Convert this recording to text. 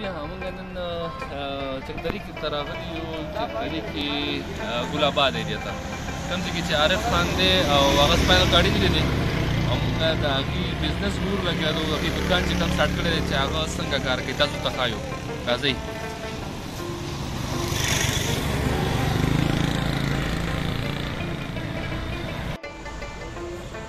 جی ها موږ نن چکدری کې تراغلی یو چکدری کې ګل آباد ایریا ته کوم ځای کې چې عارف خان دی او هغه سپاینل کاډي دی دی او موږ د هغې بزنس ګور لګیا دی هغې دکان چې کوم سټارټ کړی دی چې هغه څنګه کار کوي تاسو ته ښایو راځئ